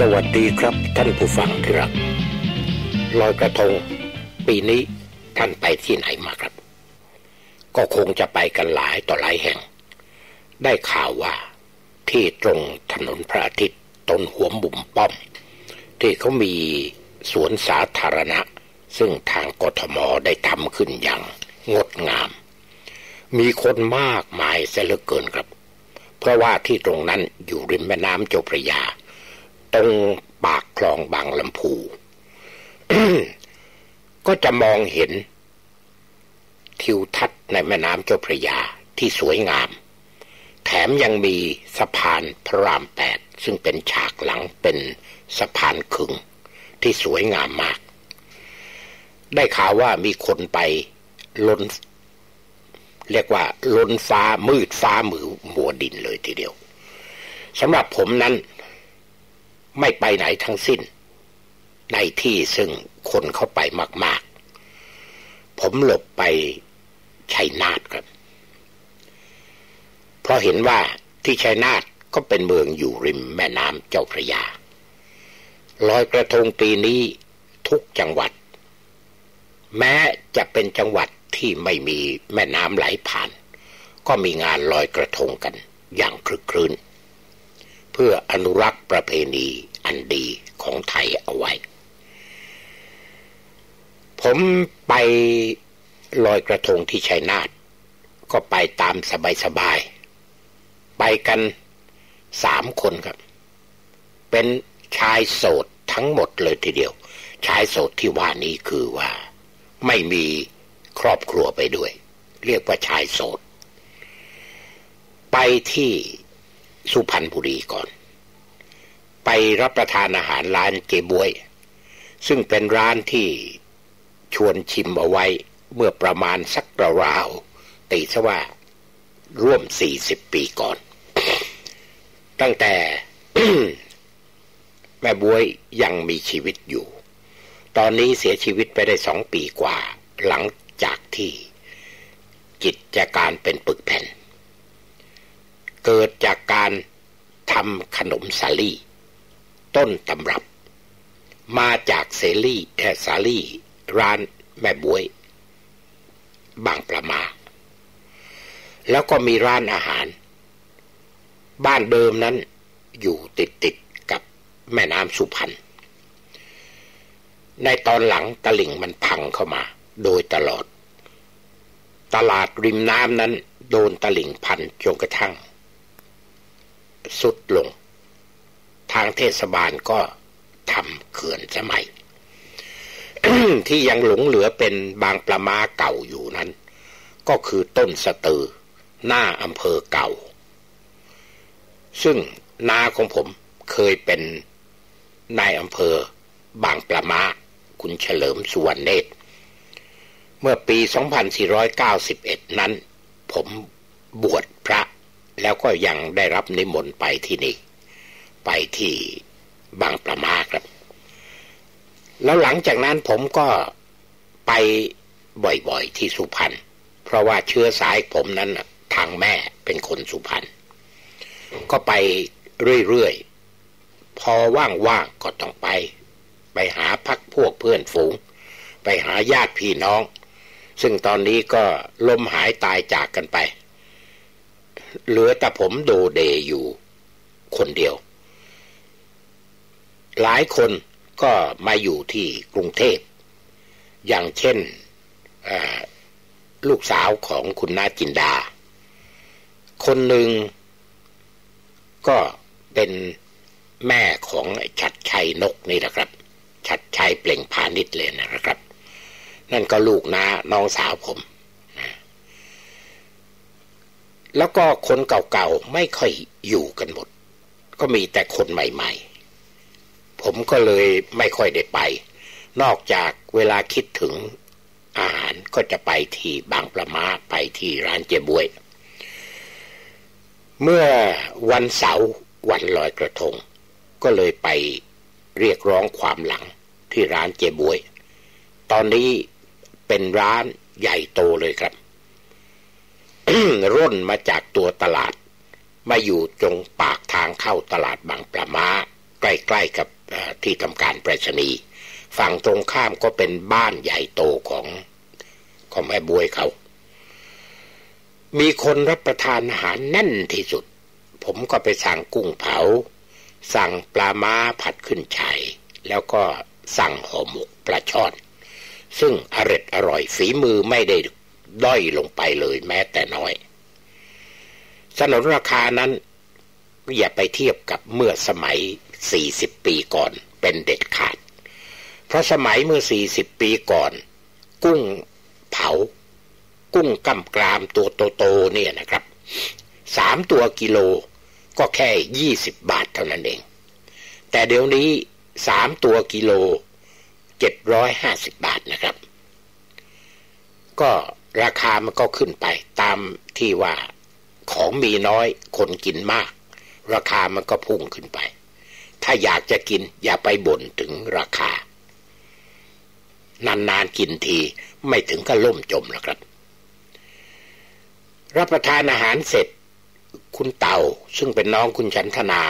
สวัสดีครับท่านผู้ฟังที่รักลอยกระทง ปีนี้ท่านไปที่ไหนมาครับ ก็คงจะไปกันหลายต่อหลายแห่ง ได้ข่าวว่าที่ตรงถนนพระอาทิตย์ต้นหัวบุ่มป้อม ที่เขามีสวนสาธารณะ ซึ่งทางกทมได้ทำขึ้นอย่างงดงาม มีคนมากมายเสียเหลือเกินครับ เพราะว่าที่ตรงนั้นอยู่ริมแม่น้ำเจ้าพระยา ตรงปากคลองบางลำพู ก็จะมองเห็น ทิวทัศน์ในแม่น้ำเจ้าพระยาที่สวยงาม แถมยังมีสะพานพระรามแปดซึ่งเป็นฉากหลังเป็นสะพานขึง ที่สวยงามมาก ได้ข่าวว่ามีคนไปล้น เรียกว่าล้นฟ้ามืดฟ้ามือมัวดินเลยทีเดียวสำหรับผมนั้น ไม่ไปไหนทั้งสิ้น ในที่ซึ่งคนเข้าไปมาก ๆ ผมหลบไปชัยนาทครับ เพราะเห็นว่าที่ชัยนาทก็เป็นเมืองอยู่ริมแม่น้ำเจ้าพระยาลอยกระทงปีนี้ทุกจังหวัด แม้จะเป็นจังหวัดที่ไม่มีแม่น้ำไหลผ่าน ก็มีงานลอยกระทงกันอย่างคลึกครื้น เพื่ออนุรักษ์ประเพณีอันดีของไทยเอาไว้ ผมไปลอยกระทงที่ชัยนาทก็ไปตามสบายๆ ไปกันสามคนครับ เป็นชายโสดทั้งหมดเลยทีเดียว ชายโสดที่ว่านี้คือว่า ไม่มีครอบครัวไปด้วย เรียกว่าชายโสด ไปที่ สุพรรณบุรีก่อน ไปรับประทานอาหารร้านเจบวย ซึ่งเป็นร้านที่ชวนชิมเอาไว้เมื่อประมาณสักราวๆตีซะว่าร่วมสี่สิบปีก่อน ตั้งแต่แม่บวยยังมีชีวิตอยู่ ตอนนี้เสียชีวิตไปได้สองปีกว่า หลังจากที่กิจการเป็นปึกแผ่น เกิดจากการทำขนมสาลี่ ต้นตำรับ มาจากเซรี่แอสาลี่ ร้านแม่บวย บางประมา แล้วก็มีร้านอาหาร บ้านเดิมนั้นอยู่ติดติดกับแม่น้ำสุพรรณในตอนหลังตะลิ่งมันพังเข้ามา โดยตลอด ตลาดริมน้ำนั้น โดนตะลิ่งพันจนกระทั่ง สุดลง ทางเทศบาลก็ทำเขื่อนสมัย ที่ยังหลงเหลือเป็นบางประมาเก่าอยู่นั้น ก็คือต้นสตือ หน้าอำเภอเก่า ซึ่งนาของผมเคยเป็นนายอำเภอบางประมาคุณเฉลิมสุวรรณเนตร เมื่อปี 2491 นั้น ผมบวชพระ แล้วก็ยังได้รับนิมนต์ไปที่นี่ ไปที่บางประมาครับ แล้วหลังจากนั้นผมก็ไปบ่อยๆที่สุพรรณเพราะว่าเชื้อสายผมนั้นทางแม่เป็นคนสุพรรณก็ไปเรื่อยๆ พอว่างๆก็ต้องไป ไปหาพักพวกเพื่อนฝูง ไปหาญาติพี่น้อง ซึ่งตอนนี้ก็ล้มหายตายจากกันไป เหลือแต่ผมโดเดอยู่คนเดียว หลายคนก็มาอยู่ที่กรุงเทพ อย่างเช่นลูกสาวของคุณนาจินดา คนหนึ่งก็เป็นแม่ของชัดชัยนกนี่นะครับ ชัดชัยเปล่งพาณิชย์เลยนะครับ นั่นก็ลูกน้าน้องสาวผมนะ แล้วก็คนเก่าๆไม่ค่อยอยู่กันหมด ก็มีแต่คนใหม่ ๆ ผมก็เลยไม่ค่อยได้ไป นอกจากเวลาคิดถึงอาหารก็จะไปที่บางประมาไปที่ร้านเจ๊บวย เมื่อวันเสาร์วันลอยกระทง ก็เลยไปเรียกร้องความหลังที่ร้านเจ๊บวย ตอนนี้เป็นร้านใหญ่โตเลยครับ ร่นมาจากตัวตลาด มาอยู่ตรงปากทางเข้าตลาดบางปลามาใกล้ๆกับที่ทำการไปรษณีย์ฝั่งตรงข้ามก็เป็นบ้านใหญ่โตของของแม่บวยเขา มีคนรับประทานอาหารแน่นที่สุด ผมก็ไปสั่งกุ้งเผา สั่งปลาม้าผัดขึ้นฉายแล้วก็สั่งห่อหมกปลาช่อน ซึ่งอร่อยอร่อยฝีมือไม่ได้ ด้อยลงไปเลยแม้แต่น้อย สนนราคานั้นอย่าไปเทียบกับเมื่อสมัย 40 ปีก่อนเป็นเด็ดขาด เพราะสมัยเมื่อ 40 ปีก่อน กุ้งเผา กุ้งกำกรามตัวโตๆเนี่ยนะครับสามตัวกิโลก็แค่ยี่สิบบาทเท่านั้นเอง แต่เดี๋ยวนี้สามตัวกิโลเจ็ดร้อยห้าสิบบาทนะครับ ก็ ราคามันก็ขึ้นไปตามที่ว่าของมีน้อยคนกินมาก ราคามันก็พุ่งขึ้นไป ถ้าอยากจะกินอย่าไปบ่นถึงราคา นานๆกินทีไม่ถึงก็ล่มจมแล้วครับ รับประทานอาหารเสร็จ คุณเต่าซึ่งเป็นน้องคุณชันธนา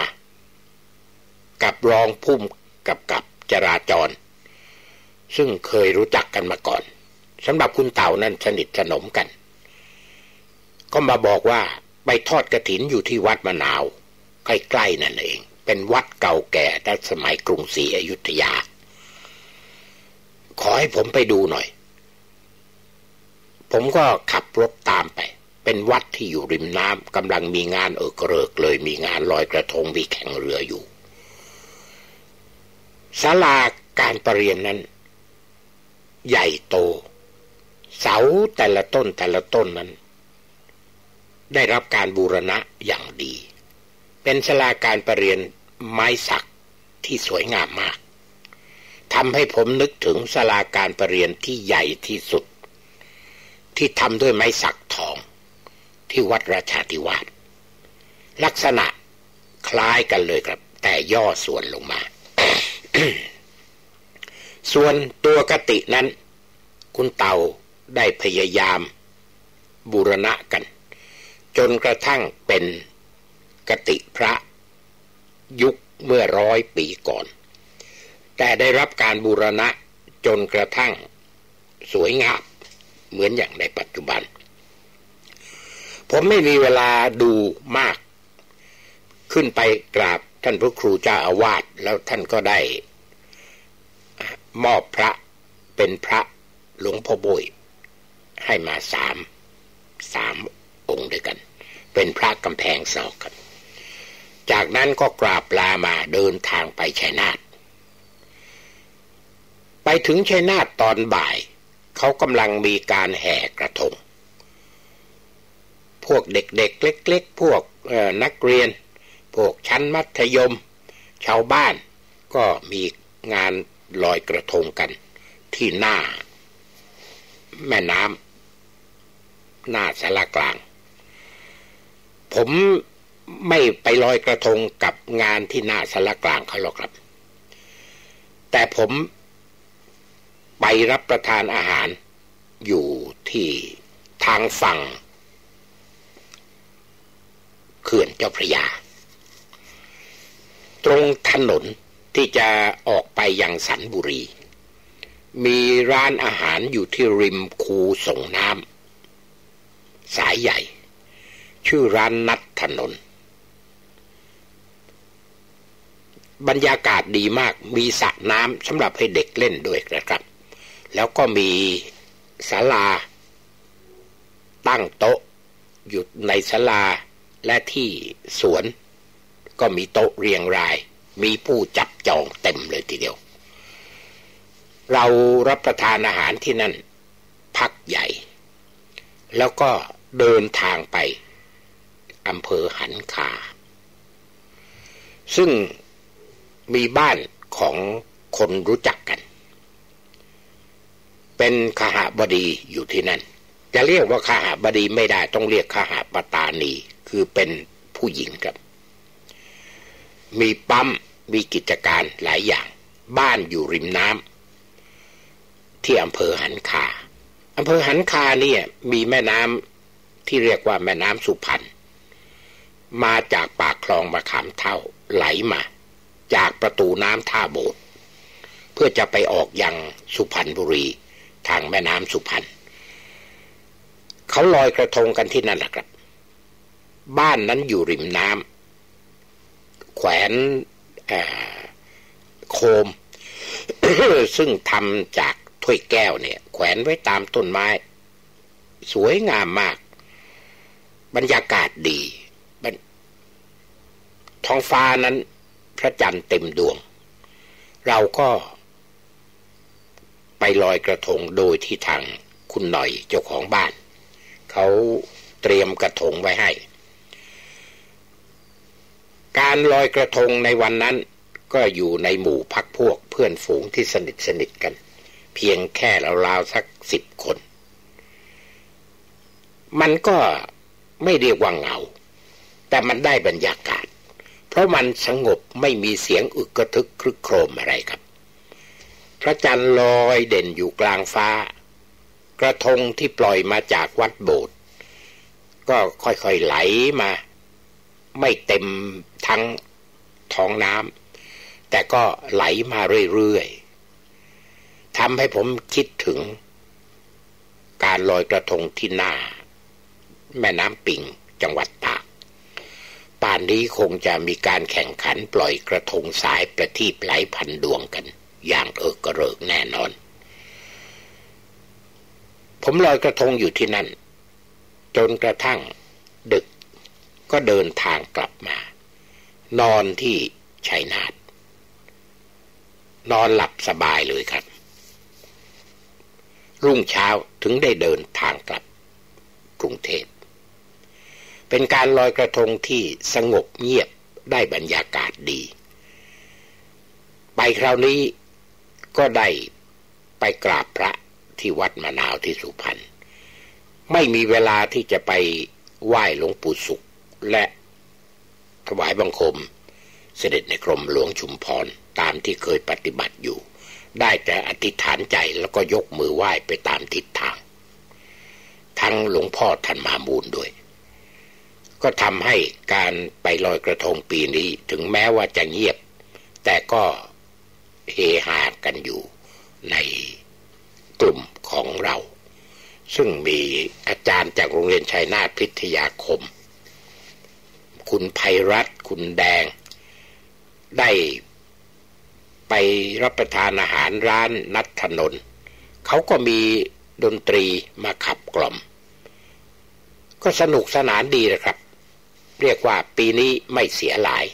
กับรองพุ่มกับกับจราจร ซึ่งเคยรู้จักกันมาก่อน สำหรับคุณเต่านั้นสนิทสนมกัน ก็มาบอกว่าไปทอดกระถินอยู่ที่วัดมะนาว ใกล้ๆนั่นเอง เป็นวัดเก่าแก่ตั้งสมัยกรุงศรีอยุธยา ขอให้ผมไปดูหน่อย ผมก็ขับรถตามไป เป็นวัดที่อยู่ริมน้ำกำลังมีงานเออกเริกเลยมีงานลอยกระทงมีแข่งเรืออยู่ศาลาการประเรียนนั้น ใหญ่โต เสาแต่ละต้นแต่ละต้นนั้น ได้รับการบูรณะอย่างดี เป็นศาลาการประเรียนไม้สักที่สวยงามมากทำให้ผมนึกถึงศาลาการประเรียนที่ใหญ่ที่สุด ที่ทำด้วยไม้สักทอง ที่วัดราชาธิวาสลักษณะคล้ายกันเลยครับ แต่ย่อส่วนลงมา ส่วนตัวกตินั้น คุณเต่า ได้พยายามบูรณะกัน จนกระทั่งเป็นกติพระยุคเมื่อร้อยปีก่อน แต่ได้รับการบูรณะจนกระทั่งสวยงามเหมือนอย่างในปัจจุบัน ผมไม่มีเวลาดูมาก ขึ้นไปกราบท่านพระครูเจ้าอาวาสแล้วท่านก็ได้ มอบพระเป็นพระหลวงพ่อบุย ให้มาสามสามองค์ด้วยกัน เป็นพระกำแพงสอกกันจากนั้นก็กราบลามาเดินทางไปชัยนาทไปถึงชัยนาทตอนบ่าย เขากำลังมีการแห่กระทง พวกเด็กๆเล็กๆ พวกนักเรียน พวกชั้นมัธยม ชาวบ้านก็มีงานลอยกระทงกันที่หน้า แม่น้ำ หน้าสารกลาง ผมไม่ไปลอยกระทงกับงานที่หน้าสารกลางเขาหรอกครับ แต่ผมไปรับประทานอาหารอยู่ที่ทางฝั่งเขื่อนเจ้าพระยา ตรงถนนที่จะออกไปยังสันบุรี มีร้านอาหารอยู่ที่ริมคูส่งน้ำ สายใหญ่ ชื่อร้านนัดถนน บรรยากาศดีมากมีสระน้ำสำหรับให้เด็กเล่นด้วยนะครับ แล้วก็มีศาลา ตั้งโต๊ะอยู่ในศาลาและที่สวน ก็มีโต๊ะเรียงราย มีผู้จับจองเต็มเลยทีเดียว เรารับประทานอาหารที่นั่น พักใหญ่ แล้วก็ เดินทางไปอำเภอหันคา ซึ่งมีบ้านของคนรู้จักกัน เป็นขหาบดีอยู่ที่นั่น จะเรียกว่าขหาบดีไม่ได้ต้องเรียกขหาปตานี คือเป็นผู้หญิงครับ มีปั๊มมีกิจการหลายอย่าง บ้านอยู่ริมน้ำที่อำเภอหันคาอำเภอหันคาเนี่ยมีแม่น้ำ ที่เรียกว่าแม่น้ำสุพรรณมาจากปากคลองมะขามเท่าไหลมา จากประตูน้ำท่าโบสถ์เพื่อจะไปออกยังสุพรรณบุรี ทางแม่น้ำสุพรรณเขาลอยกระทงกันที่นั่นแหละครับ บ้านนั้นอยู่ริมน้ำแขวนโคม ซึ่งทำจากถ้วยแก้วเนี่ย แขวนไว้ตามต้นไม้ สวยงามมาก บรรยากาศดี ท้องฟ้านั้น พระจันทร์เต็มดวง เราก็ไปลอยกระทงโดยที่ทางคุณหน่อยเจ้าของบ้าน เขาเตรียมกระทงไว้ให้ การลอยกระทงในวันนั้น ก็อยู่ในหมู่พักพวกเพื่อนฝูงที่สนิทสนิทกัน เพียงแค่ราวๆสักสิบคน มันก็ ไม่เรียกว่าเงา แต่มันได้บรรยากาศ เพราะมันสงบไม่มีเสียงอึกกระทึกครึกโครมอะไรครับ พระจันทร์ลอยเด่นอยู่กลางฟ้า กระทงที่ปล่อยมาจากวัดโบสถ์ก็ค่อยๆไหลมา ไม่เต็มทั้งท้องน้ำแต่ก็ไหลมาเรื่อยๆทำให้ผมคิดถึงการลอยกระทงที่หน้า แม่น้ำปิงจังหวัดตากป่านนี้คงจะมีการแข่งขันปล่อยกระทงสายประทีปไหลพันดวงกัน อย่างเอิกกระเริกแน่นอน ผมลอยกระทงอยู่ที่นั่น จนกระทั่งดึกก็เดินทางกลับมา นอนที่ชัยนาทนอนหลับสบายเลยครับ รุ่งเช้าถึงได้เดินทางกลับกรุงเทพ เป็นการลอยกระทงที่สงบเงียบได้บรรยากาศดี ไปคราวนี้ก็ได้ไปกราบพระที่วัดมะนาวที่สุพรรณไม่มีเวลาที่จะไปไหว้หลวงปู่สุข และถวายบังคม เสด็จในกรมหลวงชุมพรตามที่เคยปฏิบัติอยู่ ได้แต่อธิษฐานใจแล้วก็ยกมือไหว้ไปตามทิศทาง ทั้งหลวงพ่อท่านมามูลด้วย ก็ทำให้การไปลอยกระทงปีนี้ถึงแม้ว่าจะเงียบ แต่ก็เฮฮากันอยู่ในกลุ่มของเรา ซึ่งมีอาจารย์จากโรงเรียนชัยนาทพิทยาคม คุณภัยรัตคุณแดง ได้ไปรับประทานอาหารร้านนัทถนน เขาก็มีดนตรีมาขับกล่อม ก็สนุกสนานดีนะครับ เรียกว่าปีนี้ไม่เสียหลาย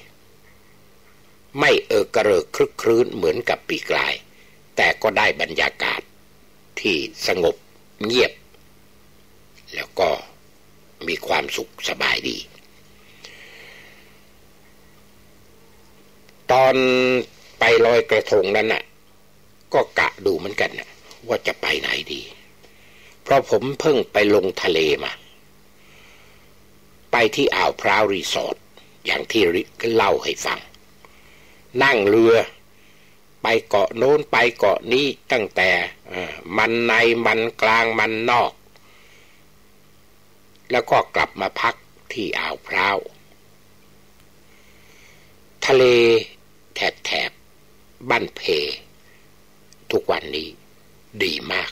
ไม่เออกระเริกคลึกครื้นเหมือนกับปีกลาย แต่ก็ได้บรรยากาศที่สงบเงียบ แล้วก็มีความสุขสบายดี ตอนไปลอยกระทงนั้นน่ะ ก็กะดูเหมือนกันนะว่าจะไปไหนดี เพราะผมเพิ่งไปลงทะเลมา ไปที่อ่าวพร้าวรีสอร์ทอย่างที่เล่าให้ฟัง นั่งเรือ ไปเกาะโน้นไปเกาะนี้ตั้งแต่มันในมันกลางมันนอก แล้วก็กลับมาพักที่อ่าวพร้าว ทะเลแถบแถบบ้านเพ ทุกวันนี้ดีมาก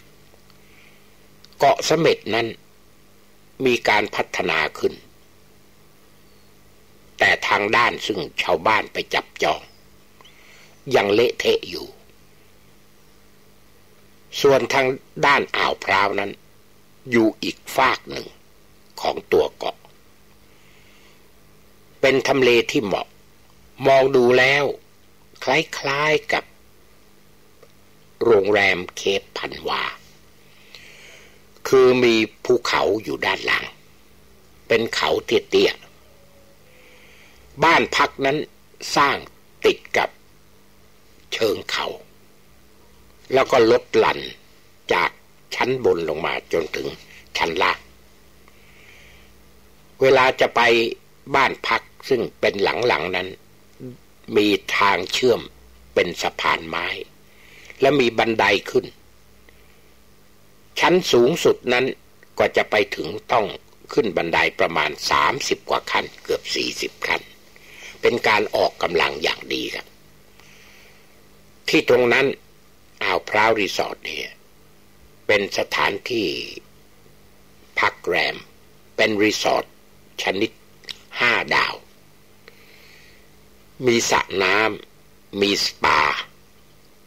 เกาะเสม็ดนั้นมีการพัฒนาขึ้น แต่ทางด้านซึ่งชาวบ้านไปจับจอง ยังเละเทะอยู่ ส่วนทางด้านอ่าวพร้าวนั้น อยู่อีกฝากหนึ่งของตัวเกาะ เป็นทำเลที่เหมาะ มองดูแล้ว คล้ายๆกับ โรงแรมเคปพันวา คือมีภูเขาอยู่ด้านหลัง เป็นเขาเตี้ยๆ บ้านพักนั้นสร้างติดกับเชิงเขา แล้วก็ลดหลั่นจากชั้นบนลงมาจนถึงชั้นล่าง เวลาจะไปบ้านพักซึ่งเป็นหลังๆนั้น มีทางเชื่อมเป็นสะพานไม้ และมีบันไดขึ้น ชั้นสูงสุดนั้นก็จะไปถึงต้องขึ้นบันไดประมาณสามสิบกว่าขั้น เกือบสี่สิบขั้น เป็นการออกกำลังอย่างดีครับ ที่ตรงนั้นอ่าวพร้าวรีสอร์ทเนี่ยเป็นสถานที่พักแรม เป็นรีสอร์ทชนิดห้าดาว มีสระน้ำมีสปา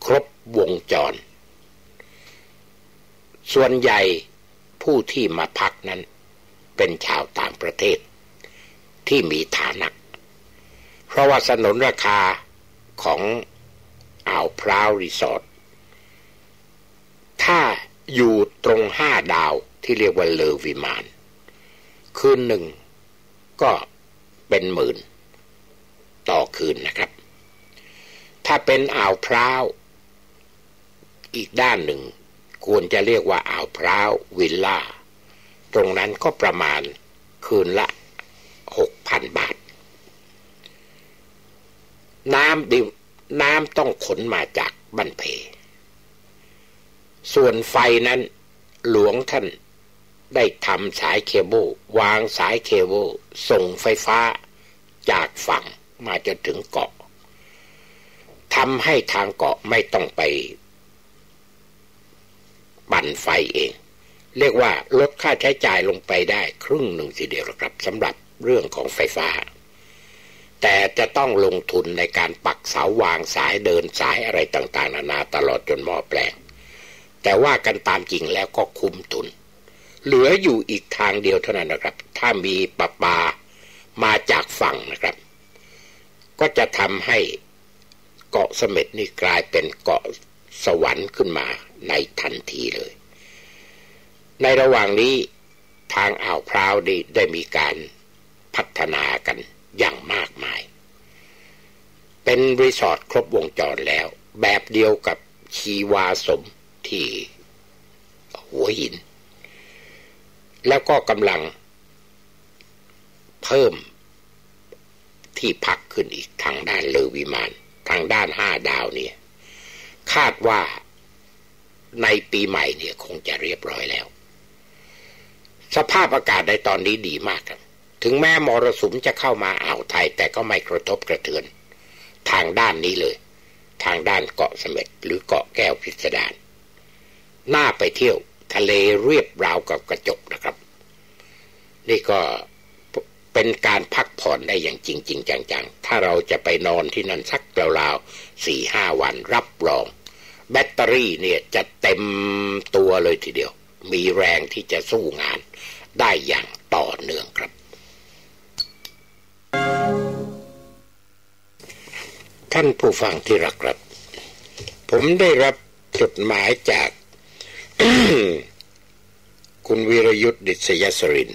ครบวงจร ส่วนใหญ่ผู้ที่มาพักนั้นเป็นชาวต่างประเทศที่มีฐานะ เพราะว่าสนนราคาของอ่าวพร้าวรีสอร์ทถ้าอยู่ตรงห้าดาวที่เรียกว่าเลอวิมาน คืนหนึ่งก็เป็นหมื่น ต่อคืนนะครับ ถ้าเป็นอ่าวพร้าวอีกด้านหนึ่ง ควรจะเรียกว่าอ่าวพร้าววิลล่า ตรงนั้นก็ประมาณคืนละหกพันบาท น้ำดิน้ำต้องขนมาจากบันเพ ส่วนไฟนั้นหลวงท่านได้ทำสายเคเบิลวางสายเคเบิลส่งไฟฟ้าจากฝั่งมาจนถึงเกาะทำให้ทางเกาะไม่ต้องไปปั่นไฟเอง เรียกว่าลดค่าใช้จ่ายลงไปได้ครึ่งหนึ่งทีเดียวครับสำหรับเรื่องของไฟฟ้า แต่จะต้องลงทุนในการปักเสาวางสายเดินสายอะไรต่างๆ นานาตลอดจนหม้อแปลง แต่ว่ากันตามจริงแล้วก็คุ้มทุน เหลืออยู่อีกทางเดียวเท่านั้นนะครับ ถ้ามีปลาปามาจากฝั่งนะครับ ก็จะทำให้เกาะเสม็ดนี่กลายเป็นเกาะสวรรค์ขึ้นมาในทันทีเลย ในระหว่างนี้ทางอ่าวพร้าวได้ได้มีการพัฒนากัน อย่างมากมาย เป็นรีสอร์ทครบวงจรแล้ว แบบเดียวกับชีวาสมที่หัวหิน แล้วก็กำลังเพิ่มที่พักขึ้นอีกทางด้านเลอวิมาน ทางด้านห้าดาวเนี่ย คาดว่าในปีใหม่เนี่ยคงจะเรียบร้อยแล้ว สภาพอากาศในตอนนี้ดีมากครับ ถึงแม้มรสุมจะเข้ามาอ่าวไทยแต่ก็ไม่กระทบกระเทือน ทางด้านนี้เลย ทางด้านเกาะเสม็ดหรือเกาะแก้วพิสดารน่าไปเที่ยวทะเลเรียบราวกับกระจกนะครับ นี่ก็เป็นการพักผ่อนได้อย่างจริงจริงจังๆ ถ้าเราจะไปนอนที่นั่นสักราวๆสี่ห้าวันรับรอง แบตเตอรี่เนี่ยจะเต็มตัวเลยทีเดียว มีแรงที่จะสู้งานได้อย่างต่อเนื่องครับ ท่านผู้ฟังที่รักครับ ผมได้รับจดหมายจาก คุณวีรยุทธ์ดิษยสริน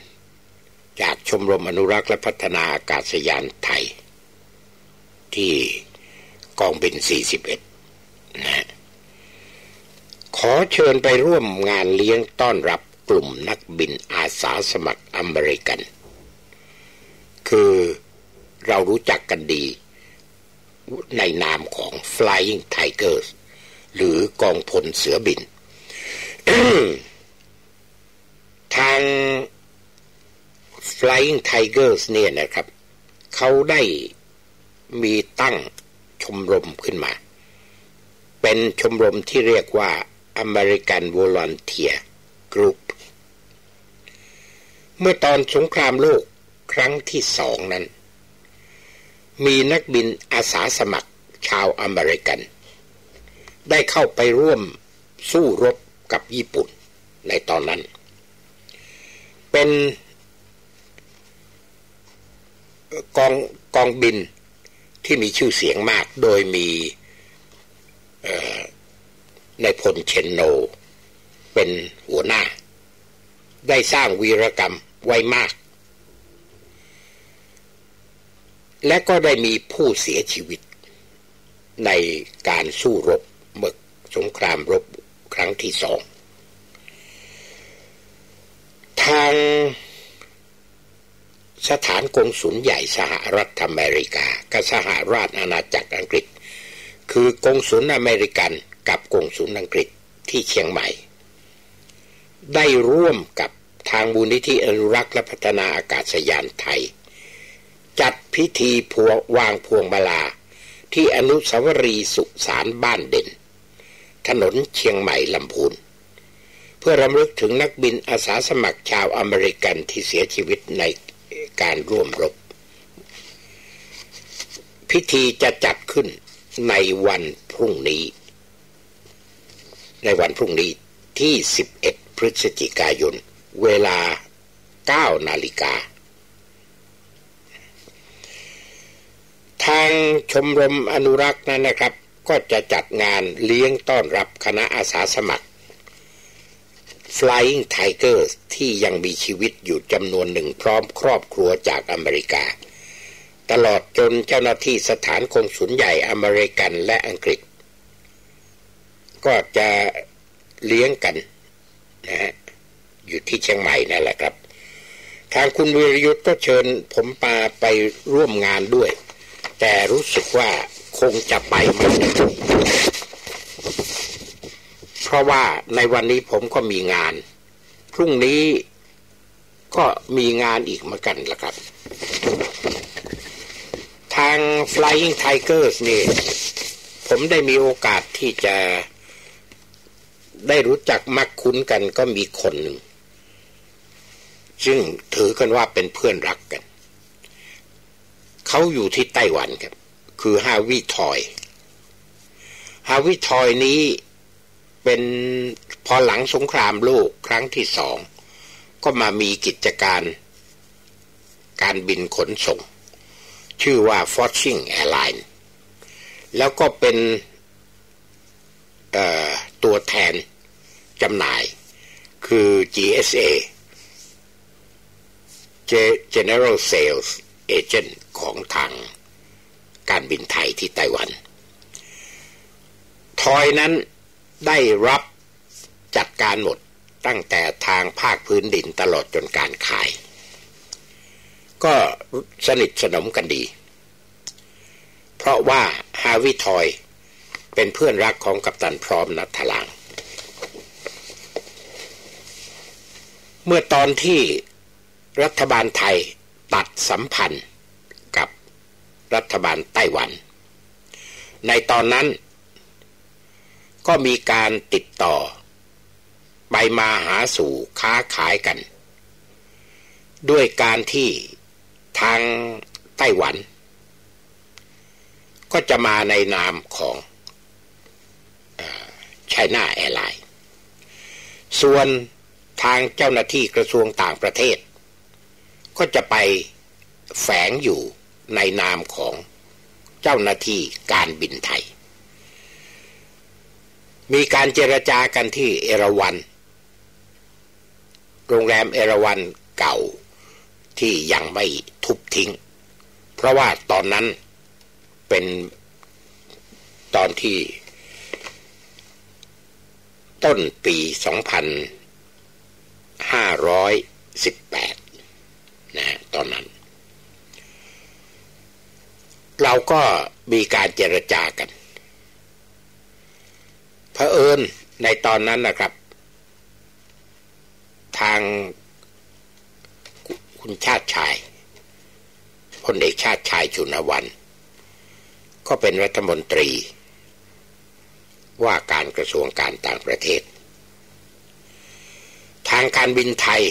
จากชมรมอนุรักษ์และพัฒนาอากาศยานไทย ที่กองบิน 41 นะขอเชิญไปร่วมงานเลี้ยงต้อนรับกลุ่มนักบินอาสาสมัครอเมริกัน คือ เรารู้จักกันดี ในนามของ Flying Tigers หรือกองพลเสือบิน ทาง Flying Tigers เนี่ยนะครับ เขาได้มีตั้งชมรมขึ้นมา เป็นชมรมที่เรียกว่า American Volunteer Group เมื่อตอนสงครามโลกครั้งที่สองนั้น มีนักบินอาสาสมัครชาวอเมริกัน ได้เข้าไปร่วมสู้รบกับญี่ปุ่นในตอนนั้น เป็นกองกองบินที่มีชื่อเสียงมากโดยมีในพลเชนโน เป็นหัวหน้า ได้สร้างวีรกรรมไว้มาก และก็ได้มีผู้เสียชีวิต ในการสู้รบเมื่อสงครามรบครั้งที่สอง ทางสถานกงสุลใหญ่สหรัฐอเมริกา กับสหราชอาณาจักรอังกฤษ คือกงสุลอเมริกันกับกงสุลอังกฤษที่เชียงใหม่ ได้ร่วมกับทางบูรณิธิอนุรักษ์และพัฒนาอากาศยานไทย จัดพิธีพวงวางพวงมาลา ที่อนุสาวรีย์สุสานบ้านเด่น ถนนเชียงใหม่ลำพูน เพื่อรำลึกถึงนักบินอาสาสมัครชาวอเมริกันที่เสียชีวิตในการร่วมรบ พิธีจะจัดขึ้นในวันพรุ่งนี้ ในวันพรุ่งนี้ที่ 11 พฤศจิกายน เวลา 9 นาฬิกา ทางชมรมอนุรักษ์นั้นนะครับ ก็จะจัดงานเลี้ยงต้อนรับคณะอาสาสมัคร Flying Tigers ที่ยังมีชีวิตอยู่จำนวนหนึ่งพร้อมครอบครัวจากอเมริกา ตลอดจนเจ้าหน้าที่สถานคงสุนใหญ่อเมริกันและอังกฤษ ก็จะเลี้ยงกันนะฮะอยู่ที่เชียงใหม่นั่นแหละครับ ทางคุณวิรยุทธ์ก็เชิญผมมาไปร่วมงานด้วย แต่รู้สึกว่าคงจะไปไม่ได้เพราะว่าในวันนี้ผมก็มีงาน พรุ่งนี้ก็มีงานอีกเหมือนกันละครับ ทาง Flying Tigers นี่ ผมได้มีโอกาสที่จะได้รู้จักมักคุ้นกันก็มีคนหนึ่งซึ่งถือกันว่าเป็นเพื่อนรักกัน เขาอยู่ที่ไต้หวันครับ คือฮาวิทอย ฮาวิทอยนี้เป็นพอหลังสงครามโลกครั้งที่สอง ก็มามีกิจการการบินขนส่ง ชื่อว่า Fortune Airline แล้วก็เป็นตัวแทนจำหน่ายคือ GSA General Sales Agent ของทางการบินไทยที่ไต้หวัน ทอยนั้นได้รับจัดการหมดตั้งแต่ทางภาคพื้นดินตลอดจนการขาย ก็สนิทสนมกันดี เพราะว่าฮาวิทอยเป็นเพื่อนรักของกัปตันพร้อมนัทลาง เมื่อตอนที่รัฐบาลไทย ตัดสัมพันธ์กับรัฐบาลไต้หวัน ในตอนนั้น ก็มีการติดต่อ ไปมาหาสู่ค้าขายกัน ด้วยการที่ทางไต้หวัน ก็จะมาในนามของไชน่าแอร์ไลน์ส่วนทางเจ้าหน้าที่กระทรวงต่างประเทศ ก็จะไปแฝงอยู่ในนามของเจ้าหน้าที่การบินไทย มีการเจรจากันที่เอราวัน โรงแรมเอราวันเก่าที่ยังไม่ทุบทิ้ง เพราะว่าตอนนั้นเป็นตอนที่ ต้นปี 2518 นะตอนนั้น เราก็มีการเจรจากันเผอิญในตอนนั้นนะครับ ทางคุณชาติชายพลเอกชาติชายชุนวัน ก็เป็นรัฐมนตรี ว่าการกระทรวงการต่างประเทศ ทางการบินไทย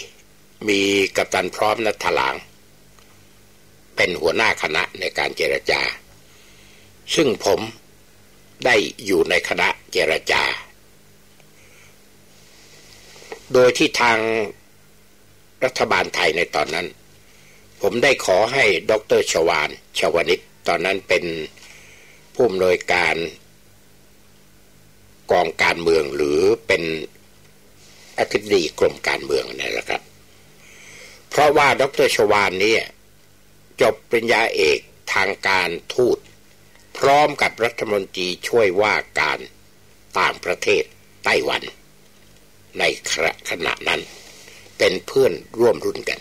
มีกัปตันพร้อมนัทลาง เป็นหัวหน้าคณะในการเจรจา ซึ่งผมได้อยู่ในคณะเจรจา โดยที่ทางรัฐบาลไทยในตอนนั้น ผมได้ขอให้ดรชวานชวนิกตอนนั้นเป็นผู้อำนวยการกองการเมืองหรือเป็นอธิบดีกรมการเมืองนี่แหละครับ เพราะว่าดรชวานนี้จบปริญญาเอกทางการทูต พร้อมกับรัฐมนตรีช่วยว่าการต่างประเทศไต้หวัน ในขณะนั้น เป็นเพื่อนร่วมรุ่นกัน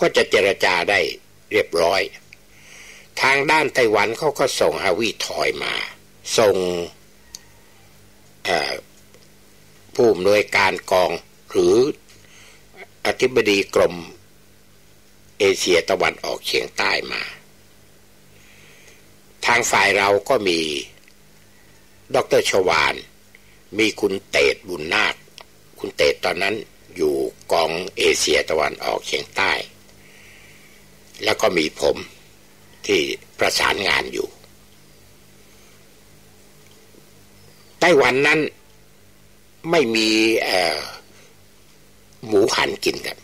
ก็จะเจรจาได้เรียบร้อย ทางด้านไต้หวันเขาก็ส่งฮาวิถอยมา ส่งผู้อำนวยการกองหรือ อธิบดีกรม เอเชียตะวันออกเฉียงใต้มา ทางฝ่ายเราก็มี ดรชวาน มีคุณเตดบุญนาค คุณเตดตอนนั้นอยู่กองเอเชียตะวันออกเฉียงใต้ แล้วก็มีผมที่ประสานงานอยู่ ไต้หวันนั้นไม่มีเอ่อ หมูหันกินกัน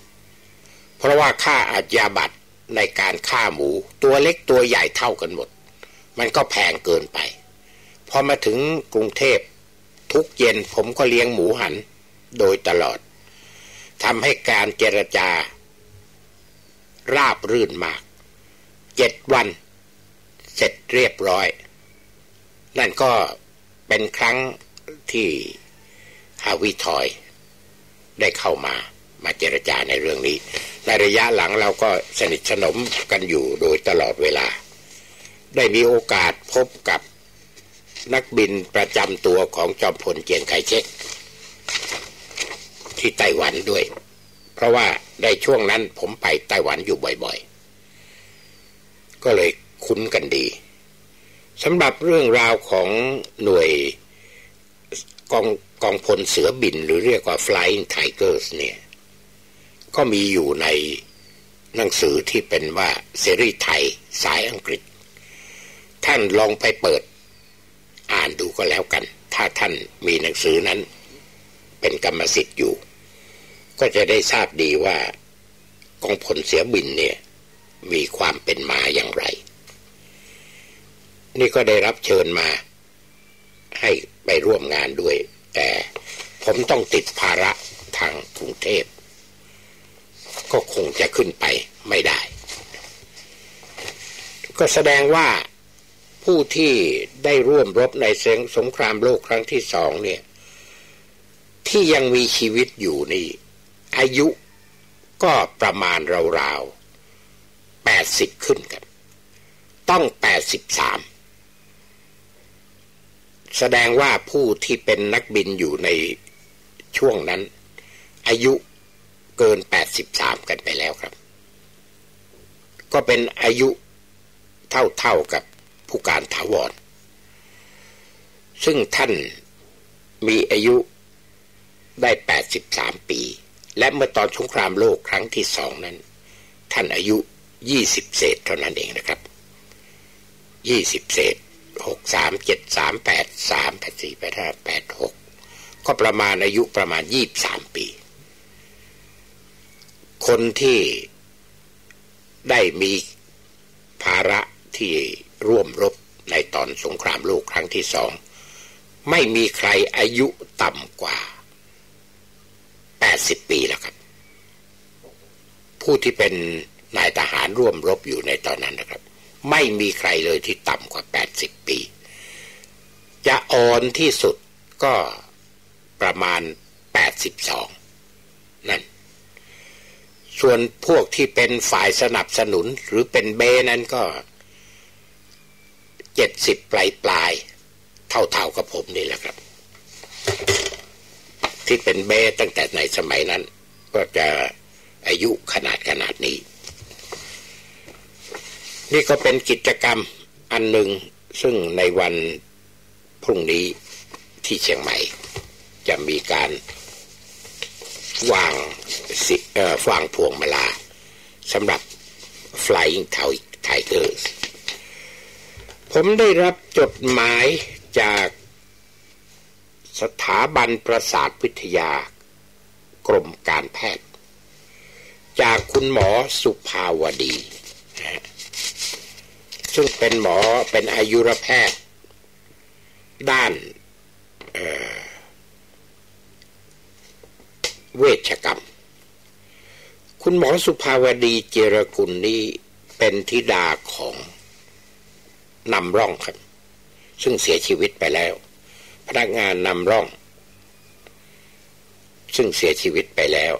เพราะว่าค่าอาญาบัตรในการฆ่าหมูตัวเล็กตัวใหญ่เท่ากันหมด มันก็แพงเกินไป พอมาถึงกรุงเทพ ทุกเย็นผมก็เลี้ยงหมูหันโดยตลอดทำให้การเจรจา ราบรื่นมาก เจ็ดวัน เสร็จเรียบร้อย นั่นก็เป็นครั้งที่ฮาวิทอยได้เข้ามา มาเจรจาในเรื่องนี้ ในระยะหลังเราก็สนิทสนมกันอยู่โดยตลอดเวลา ได้มีโอกาสพบกับนักบินประจำตัวของจอมพลเจียงไคเชกที่ไต้หวันด้วย เพราะว่าในช่วงนั้นผมไปไต้หวันอยู่บ่อยๆ ก็เลยคุ้นกันดีสำหรับเรื่องราวของหน่วยกองกองพลเสือบินหรือเรียกว่า Flying Tigers เนี่ย ก็มีอยู่ในหนังสือที่เป็นว่าเซรีไทยสายอังกฤษ ท่านลองไปเปิด อ่านดูก็แล้วกัน ถ้าท่านมีหนังสือนั้น เป็นกรรมสิทธิ์อยู่ ก็จะได้ทราบดีว่ากองพลเสือบินเนี่ยมีความเป็นมาอย่างไร นี่ก็ได้รับเชิญมา ให้ไปร่วมงานด้วย แต่ผมต้องติดภาระทางกรุงเทพ ก็คงจะขึ้นไปไม่ได้ ก็แสดงว่าผู้ที่ได้ร่วมรบในเสงสงครามโลกครั้งที่สองเนี่ย ที่ยังมีชีวิตอยู่นี่ อายุก็ประมาณราวๆแปดสิบขึ้นกันต้องแปดสิบสามแสดงว่าผู้ที่เป็นนักบินอยู่ในช่วงนั้น อายุ เกินแปดสิบสามกันไปแล้วครับ ก็เป็นอายุเท่าๆกับผู้การถาวร ซึ่งท่านมีอายุได้แปดสิบสามปี และเมื่อตอนสงครามโลกครั้งที่สองนั้น ท่านอายุยี่สิบเศษเท่านั้นเองนะครับยี่สิบเศษหกสามเจ็ดสามแปดสามแปดสี่แปดห้าแปดหกก็ประมาณอายุประมาณยี่บสามปี คนที่ได้มีภาระที่ร่วมรบในตอนสงครามโลกครั้งที่สอง ไม่มีใครอายุต่ำกว่าแปดสิบปีแล้วครับ ผู้ที่เป็นนายทหารร่วมรบอยู่ในตอนนั้นนะครับ ไม่มีใครเลยที่ต่ำกว่าแปดสิบปี จะอ่อนที่สุดก็ประมาณแปดสิบสองนั่น ส่วนพวกที่เป็นฝ่ายสนับสนุนหรือเป็นเบนั้นก็เจ็ดสิบปลายปลายเท่าๆกับผมนี่แหละครับ ที่เป็นเบตั้งแต่ในสมัยนั้น ก็จะอายุขนาดขนาดนี้ นี่ก็เป็นกิจกรรมอันหนึ่งซึ่งในวันพรุ่งนี้ที่เชียงใหม่ จะมีการ วางสิฟางพวงมาลาสำหรับ Flying Tigers ผมได้รับจดหมายจากสถาบันประสาทวิทยากรมการแพทย์ จากคุณหมอสุภาวดี ซึ่งเป็นหมอเป็นอายุรแพทย์ ด้าน เวชกรรม คุณหมอสุภาวดีเจรกุลนี้เป็นธิดาของนำร่องครับ ซึ่งเสียชีวิตไปแล้ว พนักงานนำร่อง ซึ่งเสียชีวิตไปแล้ว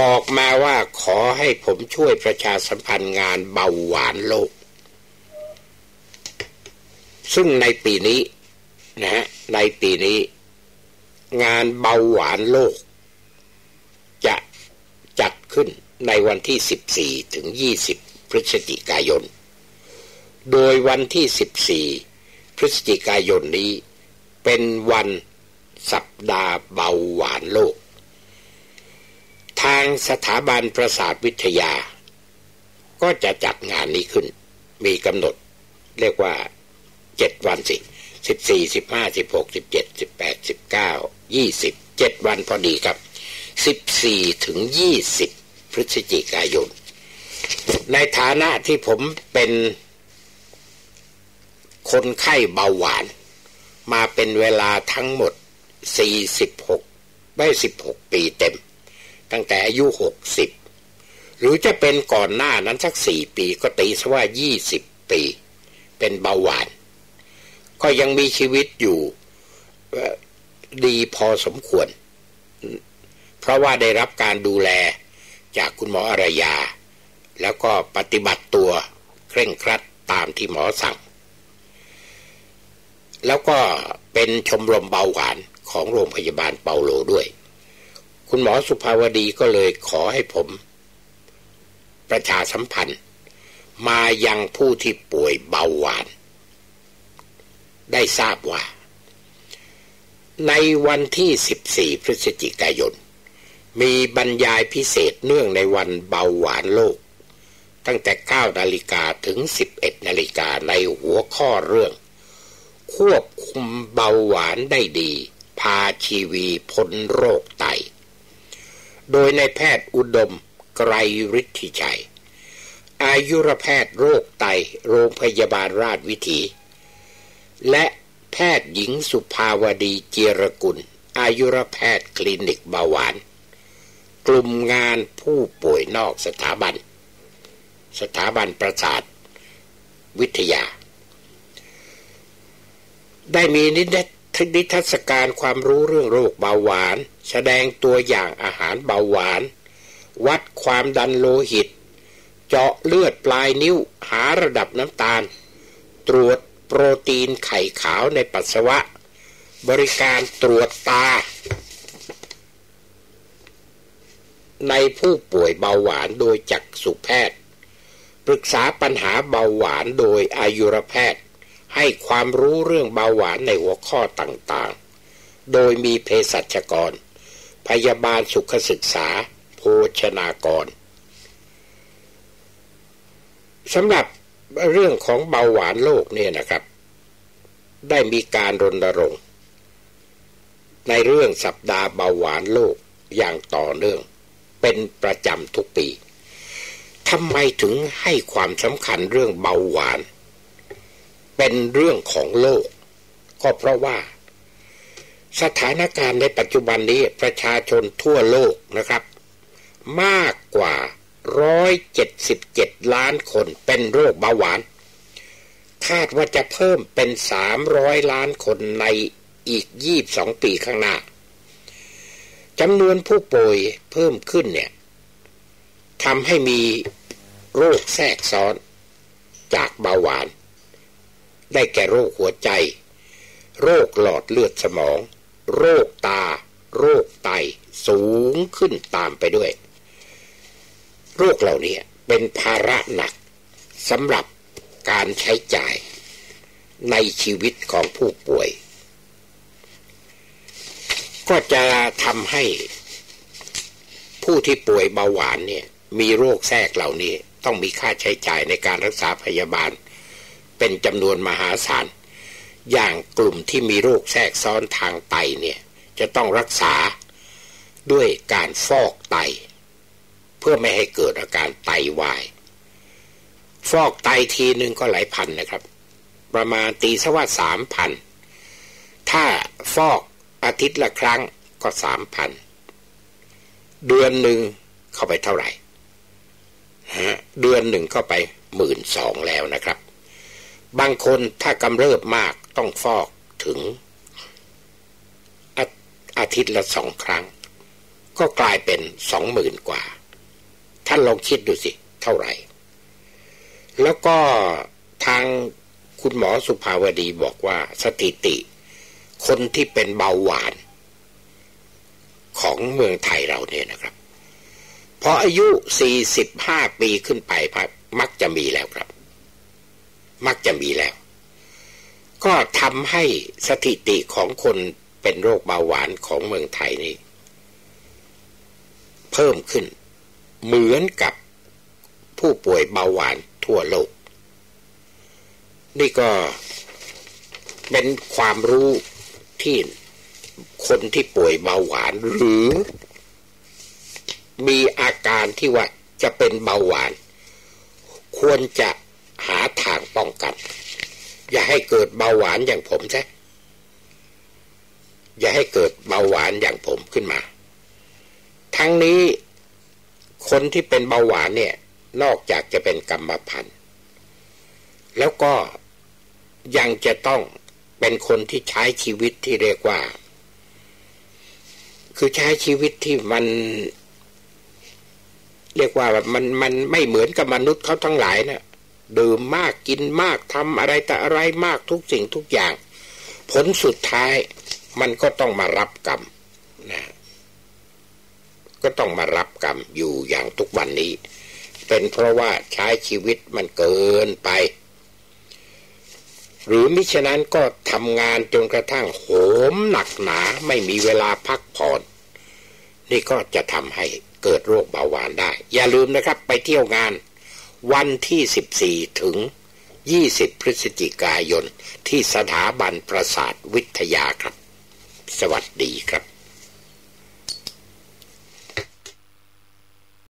บอกมาว่าขอให้ผมช่วยประชาสัมพันธ์งานเบาหวานโลก ซึ่งในปีนี้นะฮะในปีนี้ งานเบาหวานโลก จะจัดขึ้นในวันที่ 14 ถึง 20 พฤศจิกายน โดยวันที่ 14 พฤศจิกายนนี้เป็นวันสัปดาห์เบาหวานโลก ทางสถาบันประสาทวิทยา ก็จะจัดงานนี้ขึ้น มีกำหนดเรียกว่าเจ็ดวันสิสิบสี่สิบห้าสิบหกสิบเจ็ดสิบแปดสิบเก้า ยี่สิบเจ็ดวันพอดีครับสิบสี่ถึงยี่สิบพฤศจิกายน ในฐานะที่ผมเป็นคนไข้เบาหวาน มาเป็นเวลาทั้งหมดสี่สิบหกไม่สิบหกปีเต็ม ตั้งแต่อายุหกสิบหรือจะเป็นก่อนหน้านั้นสักสี่ปีก็ตีซะว่ายี่สิบปี เป็นเบาหวาน ก็ยังมีชีวิตอยู่ ดีพอสมควร เพราะว่าได้รับการดูแลจากคุณหมออรยา แล้วก็ปฏิบัติตัวเคร่งครัดตามที่หมอสั่ง แล้วก็เป็นชมรมเบาหวานของโรงพยาบาลเปาโลด้วย คุณหมอสุภาวดีก็เลยขอให้ผม ประชาสัมพันธ์ มายังผู้ที่ป่วยเบาหวาน ได้ทราบว่า ในวันที่ 14 พฤศจิกายน มีบรรยายพิเศษเนื่องในวันเบาหวานโลก ตั้งแต่ 9 นาฬิกาถึง 11 นาฬิกาในหัวข้อเรื่อง ควบคุมเบาหวานได้ดี พาชีวีพ้นโรคไต โดยในแพทย์อุดมไกรฤทธิชัย อายุรแพทย์โรคไตโรงพยาบาลราชวิถี และ แพทย์หญิงสุภาวดีเจรกุล อายุรแพทย์คลินิกเบาหวาน กลุ่มงานผู้ป่วยนอกสถาบัน สถาบันประสาท วิทยา ได้มีนิดนิทรรศการความรู้เรื่องโรคเบาหวาน แสดงตัวอย่างอาหารเบาหวาน วัดความดันโลหิต เจาะเลือดปลายนิ้วหาระดับน้ำตาล ตรวจ ปรตีนไข่ขาวในปัสสาวะ บริการตรวจตา ในผู้ป่วยเบาหวานโดยจักษุแพทย์ ปรึกษาปัญหาเบาหวานโดยอายุรแพทย์ ให้ความรู้เรื่องเบาหวานในหัวข้อต่างๆ โดยมีเภสัชกร พยาบาลสุขศึกษา โภชนากรสำหรับ เรื่องของเบาหวานโลกเนี่ยนะครับ ได้มีการรณรงค์ ในเรื่องสัปดาห์เบาหวานโลกอย่างต่อเนื่อง เป็นประจำทุกปีทำไมถึงให้ความสำคัญเรื่องเบาหวาน เป็นเรื่องของโลก ก็เพราะว่า สถานการณ์ในปัจจุบันนี้ประชาชนทั่วโลกนะครับ มากกว่า 177 ล้านคนเป็นโรคเบาหวาน คาดว่าจะเพิ่มเป็น 300 ล้านคนในอีก 22 ปีข้างหน้าจำนวนผู้ป่วยเพิ่มขึ้นเนี่ยทำให้มีโรคแทรกซ้อนจากเบาหวาน ได้แก่โรคหัวใจ โรคหลอดเลือดสมอง โรคตา โรคไต สูงขึ้นตามไปด้วย โรคเหล่านี้เป็นภาระหนักสำหรับการใช้จ่ายในชีวิตของผู้ป่วย ก็จะทำให้ผู้ที่ป่วยเบาหวานเนี่ยมีโรคแทรกเหล่านี้ต้องมีค่าใช้จ่ายในการรักษาพยาบาล เป็นจำนวนมหาศาล อย่างกลุ่มที่มีโรคแทรกซ้อนทางไตเนี่ยจะต้องรักษาด้วยการฟอกไต เพื่อไม่ให้เกิดอาการไตวาย ฟอกไตทีหนึ่งก็หลายพันนะครับ ประมาณตีสว่าสามพันถ้าฟอกอาทิตย์ละครั้งก็สามพันเดือนหนึ่งเข้าไปเท่าไหร่เดือนหนึ่งก็ไปหมื่นสองแล้วนะครับ บางคนถ้ากำเริบมากต้องฟอกถึงอาอาทิตย์ละสองครั้ง ก็กลายเป็นสองหมื่นกว่า ท่านลองคิดดูสิ เท่าไหร่ แล้วก็ทางคุณหมอสุภาวดีบอกว่าสถิติ คนที่เป็นเบาหวานของเมืองไทยเราเนี่ยนะครับพออายุ 45 ปีขึ้นไปพักมักจะมีแล้วครับ มักจะมีแล้ว ก็ทำให้สถิติของคนเป็นโรคเบาหวานของเมืองไทยนี่ เพิ่มขึ้น เหมือนกับผู้ป่วยเบาหวานทั่วโลก นี่ก็เป็นความรู้ที่คนที่ป่วยเบาหวานหรือ มีอาการที่ว่าจะเป็นเบาหวาน ควรจะหาทางป้องกัน อย่าให้เกิดเบาหวานอย่างผมใช่อย่าให้เกิดเบาหวานอย่างผมขึ้นมา ทั้งนี้ คนที่เป็นเบาหวานเนี่ย นอกจากจะเป็นกรรมพันธุ์แล้วก็ยังจะต้องเป็นคนที่ใช้ชีวิตที่เรียกว่า คือใช้ชีวิตที่มัน เรียกว่ามันมันไม่เหมือนกับมนุษย์เขาทั้งหลายนะ่ะดื่มมากกินมากทำอะไรแต่อะไรมากทุกสิ่งทุกอย่าง ผลสุดท้ายมันก็ต้องมารับกรรมนะ ก็ต้องมารับกรรมอยู่อย่างทุกวันนี้ เป็นเพราะว่าใช้ชีวิตมันเกินไป หรือมิฉะนั้นก็ทำงานจนกระทั่งโหมหนักหนาไม่มีเวลาพักผ่อน นี่ก็จะทำให้เกิดโรคเบาหวานได้ อย่าลืมนะครับไปเที่ยวงานวันที่ 14 ถึง 20 พฤศจิกายน ที่สถาบันประสาทวิทยาครับ สวัสดีครับ